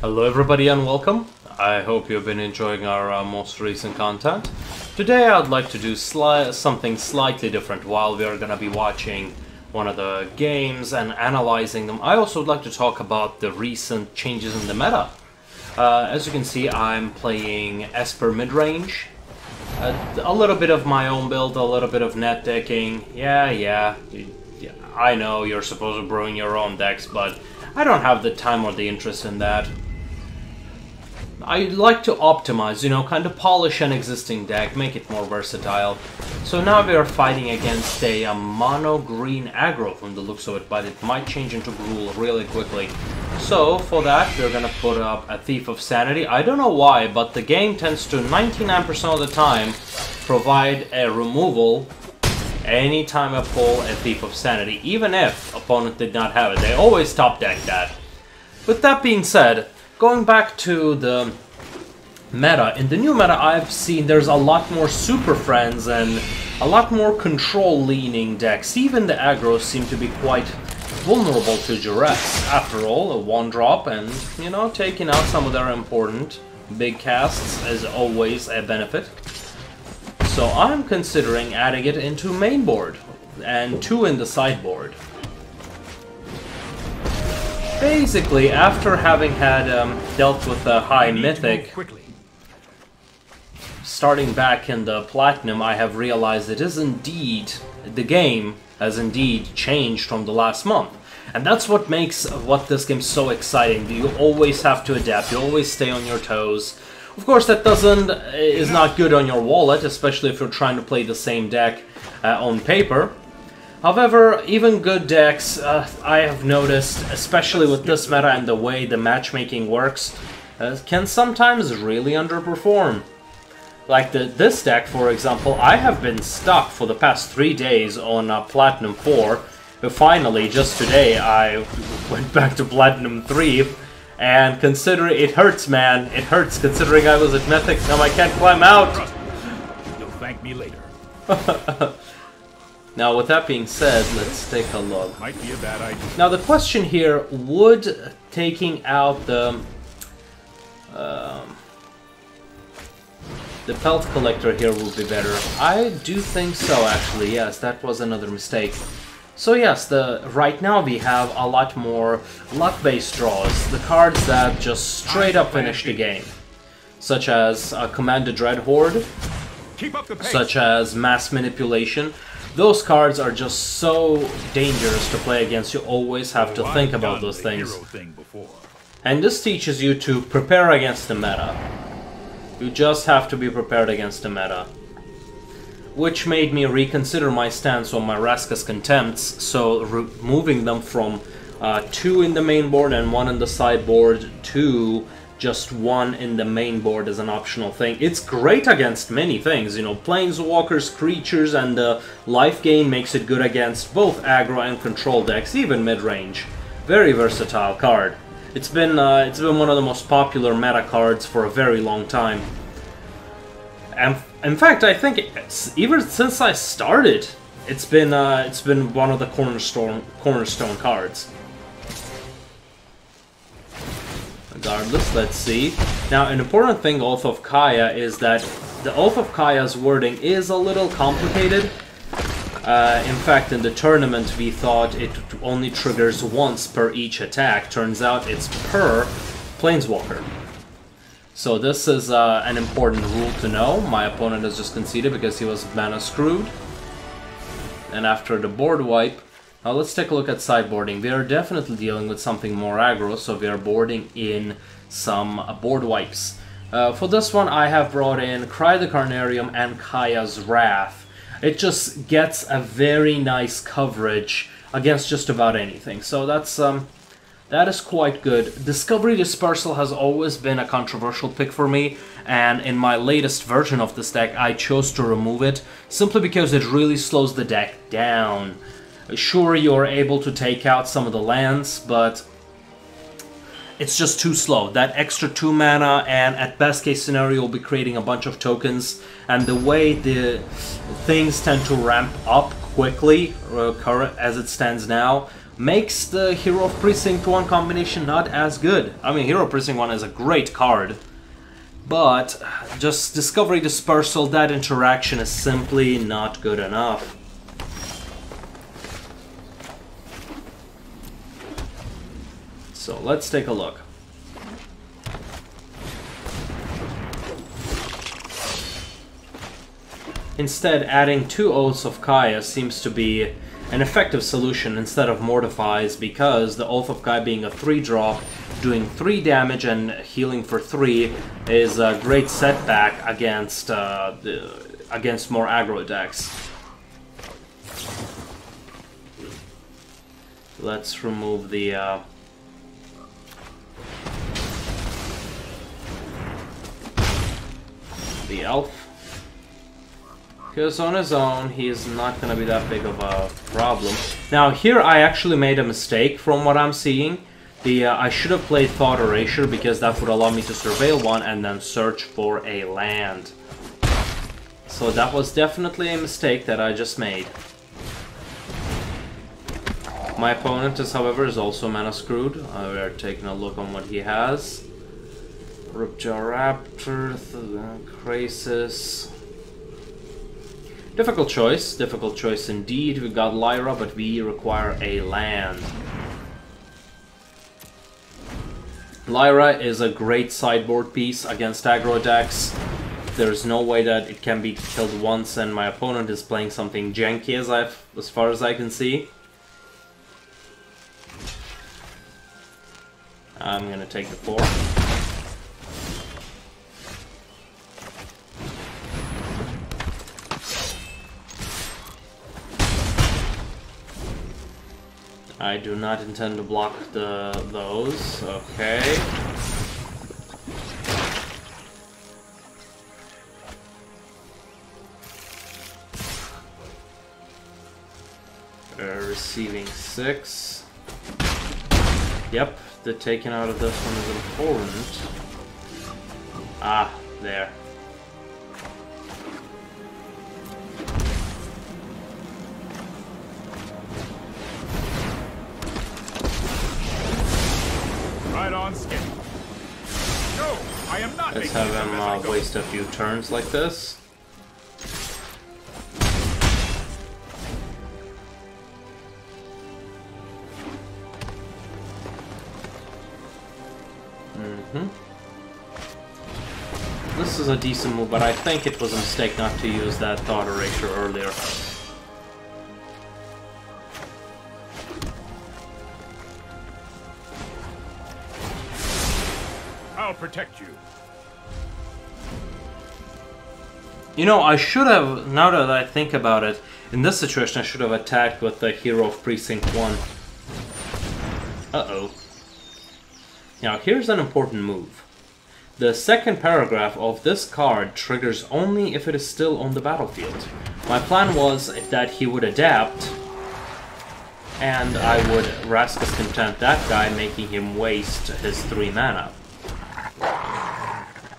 Hello everybody and welcome. I hope you've been enjoying our uh, most recent content. Today I'd like to do sli something slightly different while we are gonna be watching one of the games and analyzing them. I also would like to talk about the recent changes in the meta. Uh, as you can see, I'm playing Esper midrange. Uh, a little bit of my own build, a little bit of net decking. Yeah, yeah, yeah, I know you're supposed to brewing your own decks, but I don't have the time or the interest in that. I like to optimize, you know, kind of polish an existing deck, make it more versatile. So now we are fighting against a, a mono green aggro from the looks of it, but it might change into Gruul really quickly. So for that, we're gonna put up a Thief of Sanity. I don't know why, but the game tends to 99% of the time provide a removal anytime I pull a Thief of Sanity, even if opponent did not have it. They always top deck that. With that being said, going back to the meta, in the new meta I've seen there's a lot more Super Friends and a lot more control-leaning decks. Even the aggros seem to be quite vulnerable to duress. After all, a one-drop and, you know, taking out some of their important big casts is always a benefit. So I'm considering adding it into main board and two in the sideboard. Basically, after having had um, dealt with the high mythic, starting back in the platinum, I have realized it is indeed the game has indeed changed from the last month. And that's what makes what this game so exciting. You always have to adapt, you always stay on your toes. Of course, that doesn't is not good on your wallet, especially if you're trying to play the same deck uh, on paper. However, even good decks, uh, I have noticed, especially with this meta and the way the matchmaking works, uh, can sometimes really underperform. Like the, this deck, for example, I have been stuck for the past three days on uh, Platinum 4, but finally, just today, I went back to Platinum 3, and consider it hurts, man. It hurts considering I was at Mythic, now I can't climb out! You'll thank me later. Now, with that being said, let's take a look. Might be a bad idea. Now, the question here, would taking out the... Um, the pelt collector here would be better. I do think so, actually, yes, that was another mistake. So yes, the right now we have a lot more luck-based draws, the cards that just straight up finish the game. Such as uh, Command the Dreadhorde, such as Mass Manipulation, those cards are just so dangerous to play against, you always have to think about those things. And this teaches you to prepare against the meta. You just have to be prepared against the meta. Which made me reconsider my stance on my Vraska's Contempts, so removing them from uh, two in the main board and one in the sideboard to just one in the main board as an optional thing. It's great against many things, you know, planeswalkers, creatures, and the life gain makes it good against both aggro and control decks, even mid-range. Very versatile card. It's been uh, it's been one of the most popular meta cards for a very long time. And in fact, I think even since I started, it's been uh, it's been one of the cornerstone cornerstone cards. Regardless, let's see. Now, an important thing Oath of Kaya is that the Oath of Kaya's wording is a little complicated. Uh, in fact, in the tournament we thought it only triggers once per each attack. Turns out it's per Planeswalker. So this is uh, an important rule to know. My opponent has just conceded because he was mana screwed. And after the board wipe, now let's take a look at sideboarding. We are definitely dealing with something more aggro, so we are boarding in some board wipes. Uh, for this one, I have brought in Cry the Carnarium and Kaya's Wrath. It just gets a very nice coverage against just about anything. So that's um, that is quite good. Discovery Dispersal has always been a controversial pick for me, and in my latest version of this deck, I chose to remove it simply because it really slows the deck down. Sure, you're able to take out some of the lands, but it's just too slow. That extra 2 mana, and at best case scenario, you'll be creating a bunch of tokens, and the way the things tend to ramp up quickly, uh, current as it stands now, makes the Hero of Precinct 1 combination not as good. I mean, Hero of Precinct 1 is a great card, but just Discovery Dispersal, that interaction is simply not good enough. So let's take a look. Instead, adding two Oaths of Kaya seems to be an effective solution instead of Mortifies because the Oath of Kaya being a 3-drop, doing 3 damage and healing for 3 is a great setback against, uh, against more aggro decks. Let's remove the... Uh, the elf. Because on his own, he is not going to be that big of a problem. Now, here I actually made a mistake from what I'm seeing. The uh, I should have played Thought Erasure because that would allow me to surveil one and then search for a land. So that was definitely a mistake that I just made. My opponent is, however, is also mana screwed. Uh, we are taking a look on what he has. Ripjaw Raptor, uh, Krasis, Difficult choice, difficult choice indeed. We got Lyra, but we require a land. Lyra is a great sideboard piece against aggro decks. There's no way that it can be killed once and my opponent is playing something janky as, I've, as far as I can see. I'm gonna take the 4. I do not intend to block the those. Okay. Uh, receiving six. Yep, the taking out of this one is important. Ah, there. Let's have him uh, waste a few turns like this. Mm-hmm. This is a decent move, but I think it was a mistake not to use that Thought Erasure earlier. I'll protect you. You know, I should have, now that I think about it, in this situation I should have attacked with the Hero of Precinct 1. Uh-oh. Now, here's an important move. The second paragraph of this card triggers only if it is still on the battlefield. My plan was that he would adapt, and I would Vraska's Contempt that guy, making him waste his 3 mana.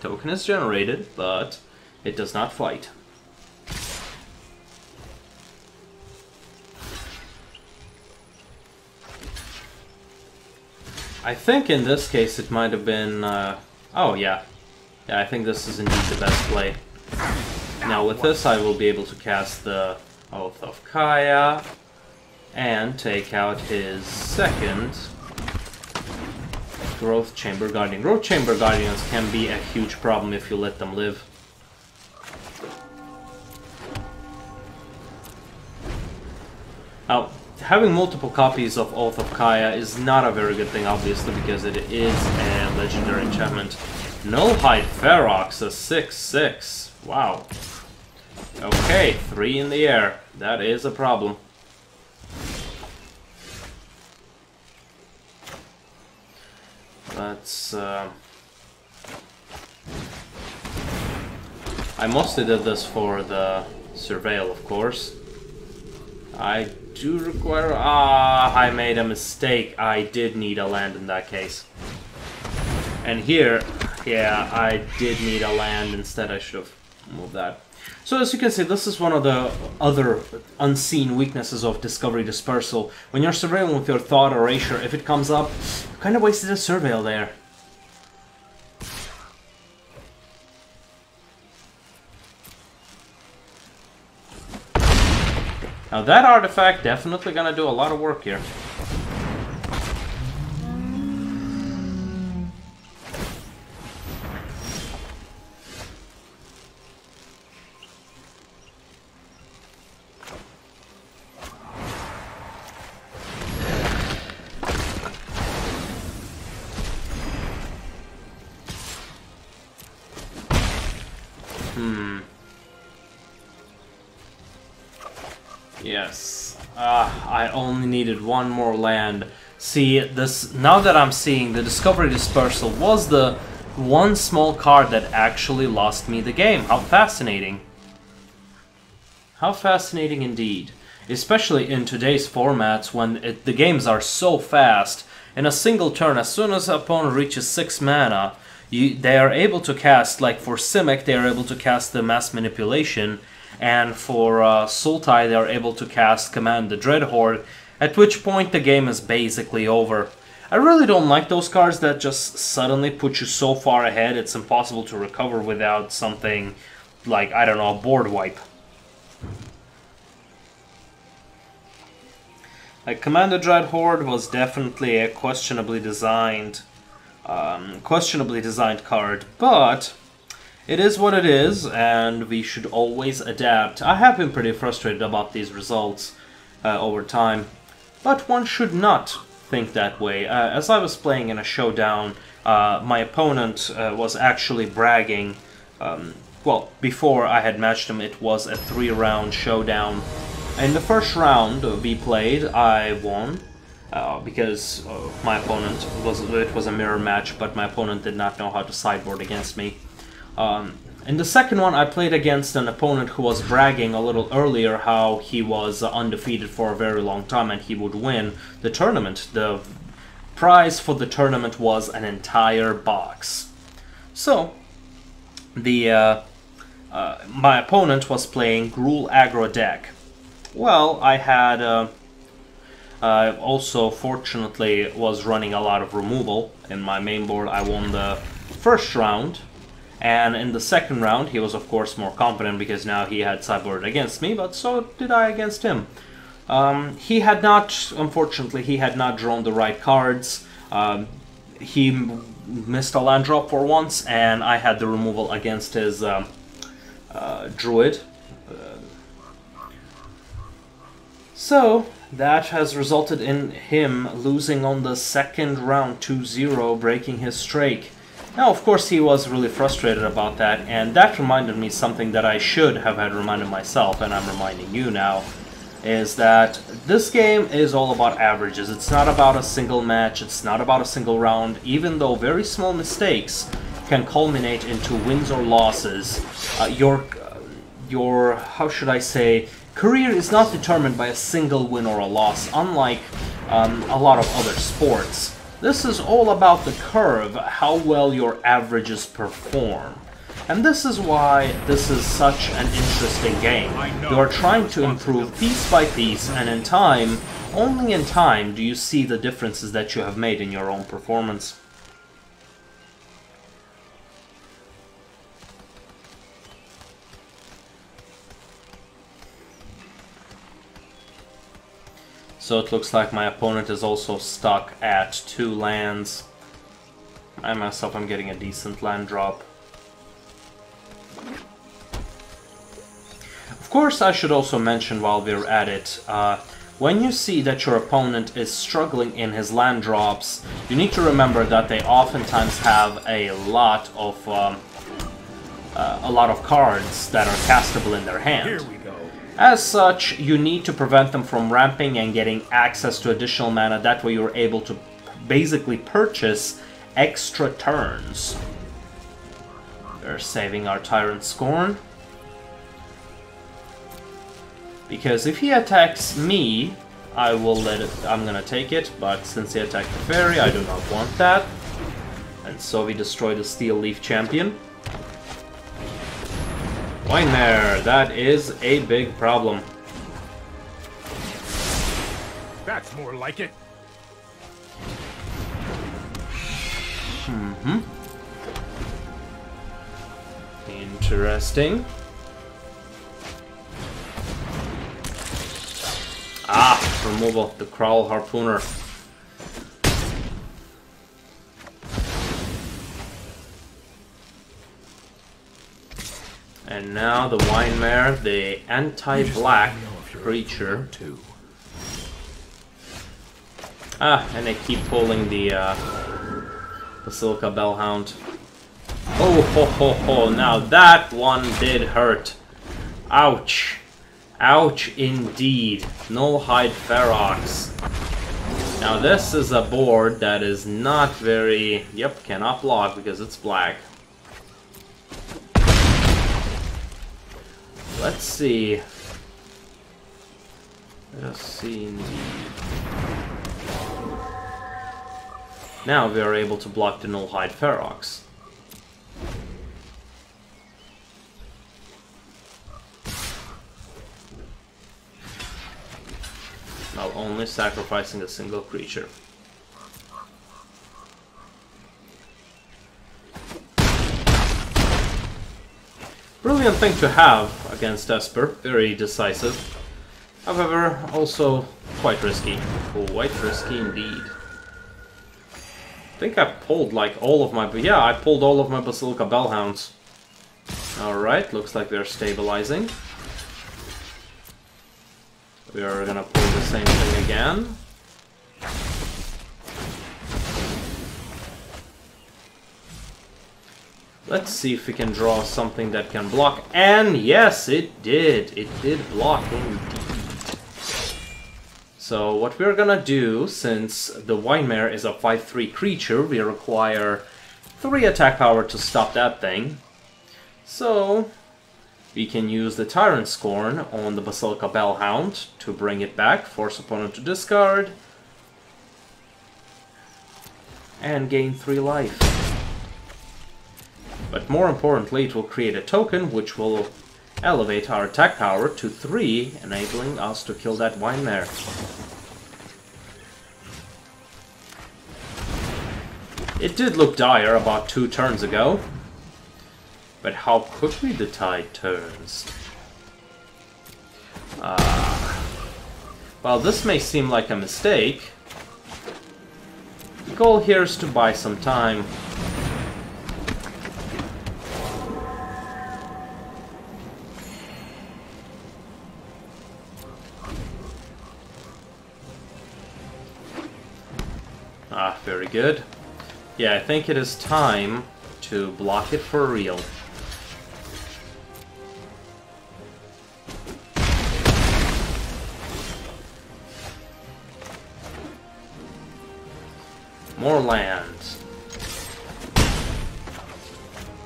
Token is generated, but it does not fight. I think in this case it might have been... Uh, oh, yeah. Yeah, I think this is indeed the best play. Now with this I will be able to cast the Oath of Kaya and take out his second Growth Chamber Guardian. Growth Chamber Guardians can be a huge problem if you let them live. Now, having multiple copies of Oath of Kaya is not a very good thing, obviously, because it is a legendary enchantment. Nullhide Ferox, a 6-6. Wow. Okay, three in the air. That is a problem. Let's... Uh... I mostly did this for the Surveil, of course. I do require... Ah, I made a mistake. I did need a land in that case. And here, yeah, I did need a land. Instead, I should have moved that. So as you can see, this is one of the other unseen weaknesses of Discovery Dispersal. When you're surveilling with your Thought Erasure, if it comes up, you kind of wasted a surveil there. Now that artifact definitely gonna do a lot of work here. Yes. Ah, I only needed one more land. See, this now that I'm seeing the Discovery Dispersal was the one small card that actually lost me the game. How fascinating. How fascinating indeed. Especially in today's formats when it, the games are so fast. In a single turn, as soon as opponent reaches 6 mana, you, they are able to cast, like for Simic, they are able to cast the Mass Manipulation, and for uh, Sultai they're able to cast Command the Dreadhorde, at which point the game is basically over. I really don't like those cards that just suddenly put you so far ahead it's impossible to recover without something like, I don't know, a board wipe. Like, Commander Dreadhorde was definitely a questionably designed, um, questionably designed card, but it is what it is, and we should always adapt. I have been pretty frustrated about these results uh, over time, but one should not think that way. Uh, as I was playing in a showdown, uh, my opponent uh, was actually bragging. Um, well, before I had matched him, it was a three-round showdown. In the first round we played, I won. Uh, because uh, my opponent was it was a mirror match, but my opponent did not know how to sideboard against me. Um, in the second one, I played against an opponent who was bragging a little earlier how he was uh, undefeated for a very long time and he would win the tournament. The prize for the tournament was an entire box. So, the uh, uh, my opponent was playing Gruul aggro deck. Well, I had uh, uh, also fortunately was running a lot of removal in my main board. I won the first round and in the second round, he was of course more confident because now he had sideboard against me, but so did I against him. Um, he had not, unfortunately, he had not drawn the right cards. Um, he missed a land drop for once, and I had the removal against his um, uh, druid. Uh, so, that has resulted in him losing on the second round 2-0, breaking his streak. Now, of course, he was really frustrated about that, and that reminded me something that I should have had reminded myself, and I'm reminding you now, is that this game is all about averages. It's not about a single match, it's not about a single round, even though very small mistakes can culminate into wins or losses. Uh, your, your, how should I say, career is not determined by a single win or a loss, unlike um, a lot of other sports. This is all about the curve, how well your averages perform. And this is why this is such an interesting game. You are trying to improve piece by piece, and in time, only in time do you see the differences that you have made in your own performance. So it looks like my opponent is also stuck at two lands. I myself am getting a decent land drop. Of course, I should also mention while we're at it, uh, when you see that your opponent is struggling in his land drops, you need to remember that they oftentimes have a lot of um, uh, a lot of cards that are castable in their hand. As such, you need to prevent them from ramping and getting access to additional mana, that way you're able to basically purchase extra turns. We're saving our Tyrant Scorn. Because if he attacks me, I will let it, I'm gonna take it, but since he attacked the fairy, I do not want that. And so we destroy the Steel Leaf Champion. Vine Mare, that is a big problem. That's more like it. Mm-hmm. Interesting. Ah, removal, the Kraul Harpooner. And now the Vine Mare, the anti-black creature. Ah, and I keep pulling the uh, Basilica Bell-Haunt. Oh ho ho ho, now that one did hurt. Ouch. Ouch indeed. No Nullhide Ferox. Now this is a board that is not very... Yep, cannot block because it's black. Let's see. Let's see indeed. Now we are able to block the Nullhide Ferox. While only sacrificing a single creature. Brilliant thing to have against Esper, very decisive. However, also quite risky. Quite risky indeed. I think I pulled like all of my... Yeah, I pulled all of my Basilica Bell-Haunts. Alright, looks like they're stabilizing. We are gonna pull the same thing again. Let's see if we can draw something that can block. And yes, it did. It did block indeed. So what we're gonna do, since the Vine Mare is a 5-3 creature, we require 3 attack power to stop that thing. So we can use the Tyrant Scorn on the Basilica Bell-Haunt to bring it back, force opponent to discard, and gain 3 life. But more importantly, it will create a token which will elevate our attack power to 3, enabling us to kill that Vine Mare. It did look dire about two turns ago, but how quickly the tide turns. Uh, well, this may seem like a mistake. The goal here is to buy some time very good. Yeah, I think it is time to block it for real. More land.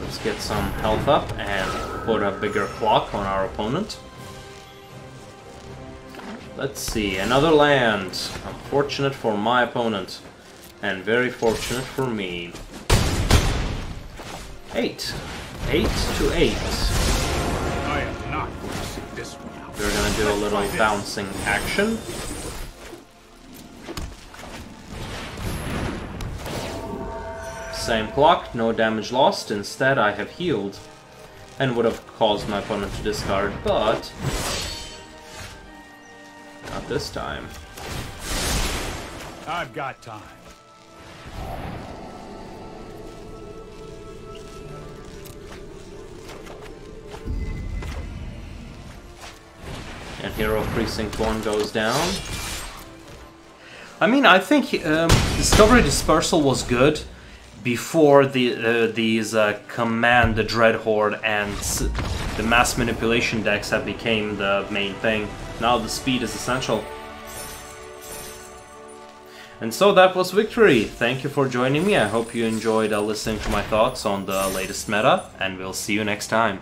Let's get some health up and put a bigger clock on our opponent. Let's see, another land. Unfortunate for my opponent. And very fortunate for me. Eight. Eight to eight. I am not going to sit this one out. We're gonna do a little bouncing action. Same clock, no damage lost. Instead, I have healed. And would have caused my opponent to discard, but... Not this time. I've got time. And Hero Precinct 1 goes down. I mean, I think um, Discovery Dispersal was good before the uh, these uh, Command, the Dreadhorde, and the Mass Manipulation decks have became the main thing. Now the speed is essential. And so that was Victory. Thank you for joining me. I hope you enjoyed uh, listening to my thoughts on the latest meta, and we'll see you next time.